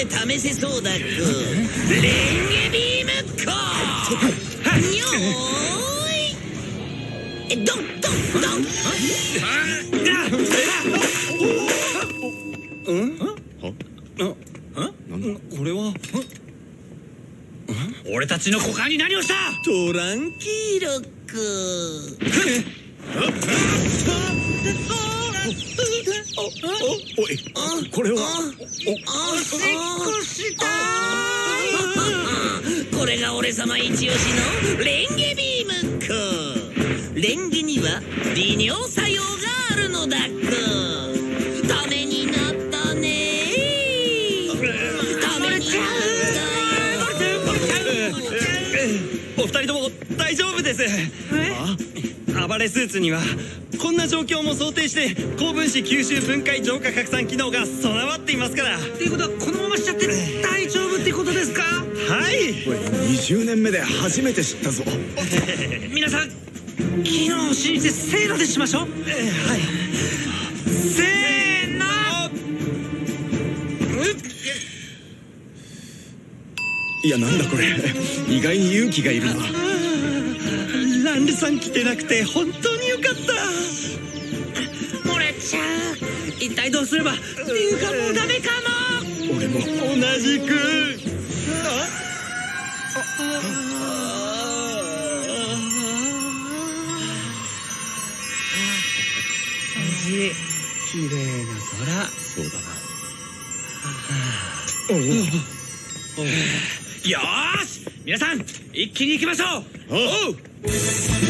して試せそうだくレンゲビームコーにょーい。ドンドンドン。これは俺たちの股間に何をしたトランキーロくおいこれはおしっこしたこれが俺様一押しのレンゲビームコレンゲには利尿作用があるのだくためになったねためになったよお二人とも大丈夫ですあ暴れスーツにはこんな状況も想定して高分子吸収分解浄化拡散機能が備わっていますから。っていうことはこのまましちゃって大丈夫ってことですか？はい。20年目で初めて知ったぞ。皆さん機能を信じてせーのでしましょう。はい。せーの。いやなんだこれ。意外に勇気がいるなランルさん来てなくて本当によかった。漏れちゃう一体どうすればっていうかもうダメかも。俺も同じく。綺麗な空そうだなよーし皆さん一気に行きましょう。おう